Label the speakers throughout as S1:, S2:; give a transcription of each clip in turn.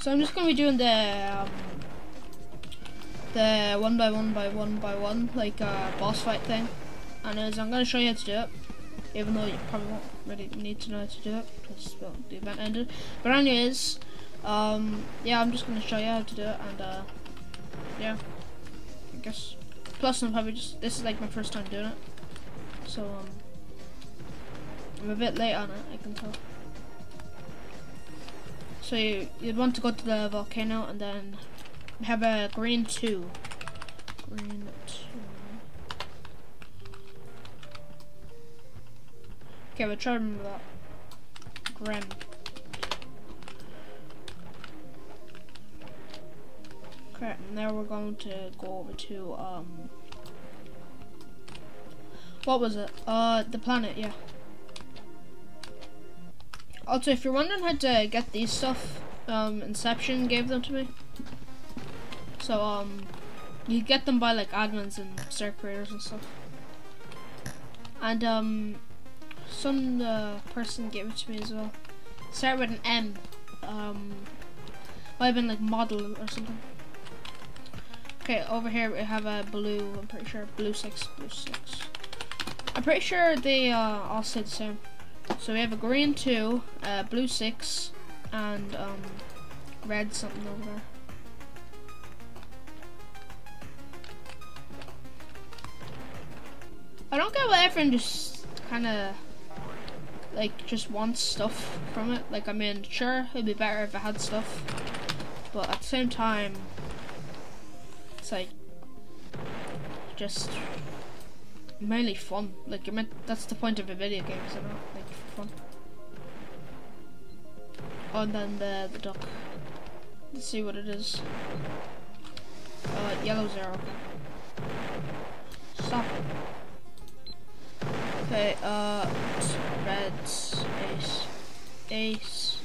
S1: So I'm just gonna be doing the um, the one by one by one by one like uh, boss fight thing, and as I'm gonna show you how to do it, even though you probably won't really need to know how to do it because well the event ended. But anyways, um, yeah, I'm just gonna show you how to do it, and uh, yeah, I guess. Plus, I'm probably just this is like my first time doing it, so um, I'm a bit late on it. I can tell. So you, you'd want to go to the volcano and then have a green 2. Green 2. Okay, we'll try to remember that. Grim. Okay, now we're going to go over to, um... What was it? Uh, the planet, yeah. Also, if you're wondering how to get these stuff, um, Inception gave them to me. So, um, you get them by, like, admins and start creators and stuff. And, um, some uh, person gave it to me as well. Start with an M. Um, might have been, like, model or something. Okay, over here we have a blue, I'm pretty sure, blue 6, blue 6. I'm pretty sure they uh, all say the same. So we have a green 2, uh, blue 6, and um, red something over there. I don't get why everyone just kind of like just wants stuff from it. Like I mean, sure it'd be better if it had stuff, but at the same time, it's like just mainly fun. Like you meant that's the point of a video game, isn't it? Like fun. Oh, and then the the duck. Let's see what it is. Uh, yellow zero. Stop. Okay, uh, red, ace, ace,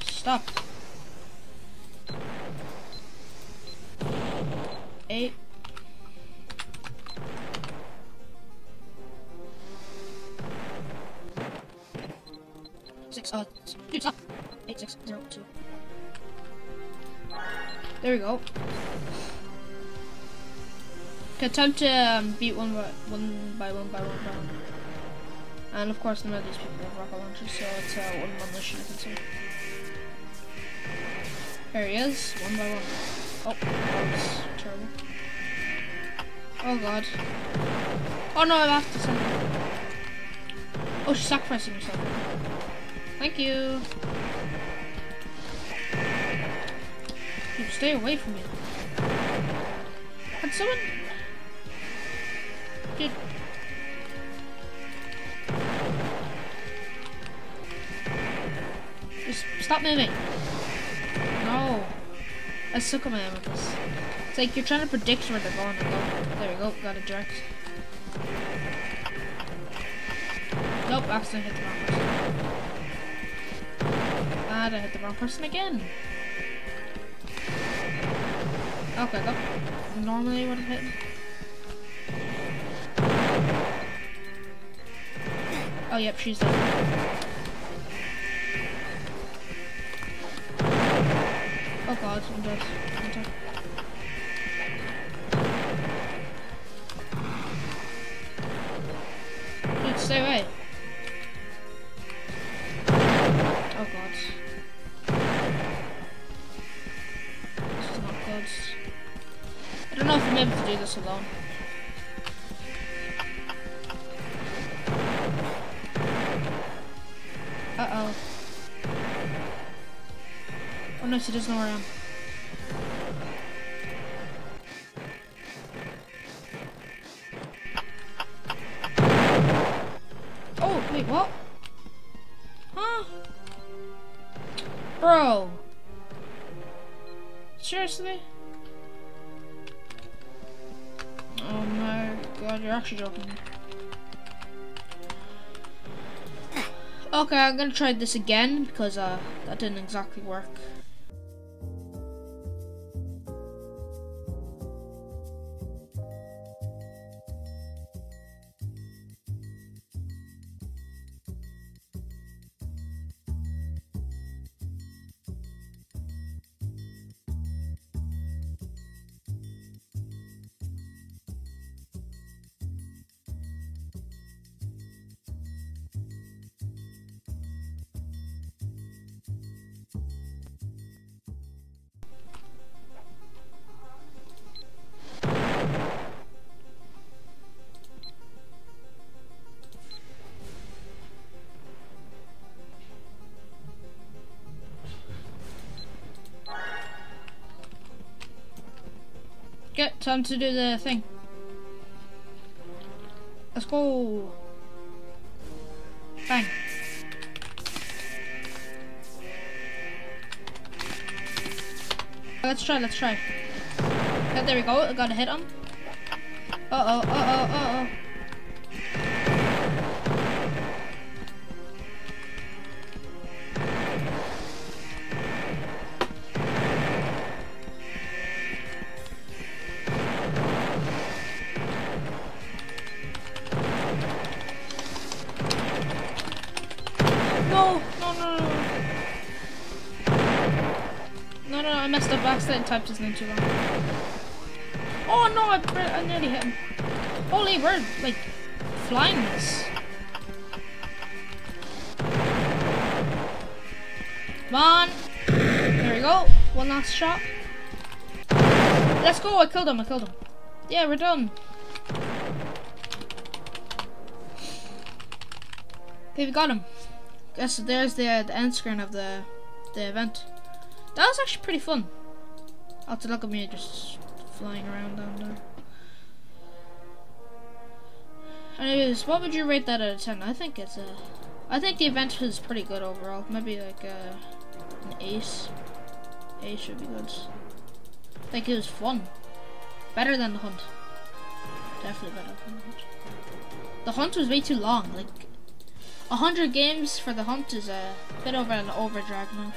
S1: stop. Eight. Eight, six, zero, two. There we go. Okay, time to um, beat one by one by one by one by one. And of course, none of these people have rocket launchers, so it's uh, one one mission, I can see. There he is, one by one. Oh, that was terrible. Oh god. Oh no, I have to send him. Oh, she's sacrificing herself. Thank you. Stay away from me. Had someone Dude. Just stop moving. No. I suck at my amethyst. It's like you're trying to predict where they're going. To go. There we go. Got a direct. Nope, accidentally hit the wrong person. And I hit the wrong person again. Okay, go. Normally would have hit. Oh, yep, she's there. Oh god, I'm dead. I'm dead. Stay away. This alone. Uh-oh. Oh no, she doesn't know where I am. Oh, wait, what? Huh? Bro. Seriously? God, you're actually joking. Okay, I'm gonna try this again because uh, that didn't exactly work. Time to do the thing. Let's go. Bang. Let's try, let's try. Yeah, there we go. I got a hit on. Uh oh, uh oh, uh oh. Accidentally typed his name too long. Oh no, I, I nearly hit him. Holy, we're like flying this. Come on. There we go. One last shot. Let's go. I killed him. I killed him. Yeah, we're done. Okay, we got him. Guess there's the uh, the end screen of the the event. That was actually pretty fun. To look at me just flying around down there. Anyways, what would you rate that out of ten? I think it's a. I think the event was pretty good overall. Maybe like a, an ace. Ace should be good. I think it was fun. Better than the hunt. Definitely better than the hunt. The hunt was way too long. Like, a hundred games for the hunt is a bit over an overdrive now.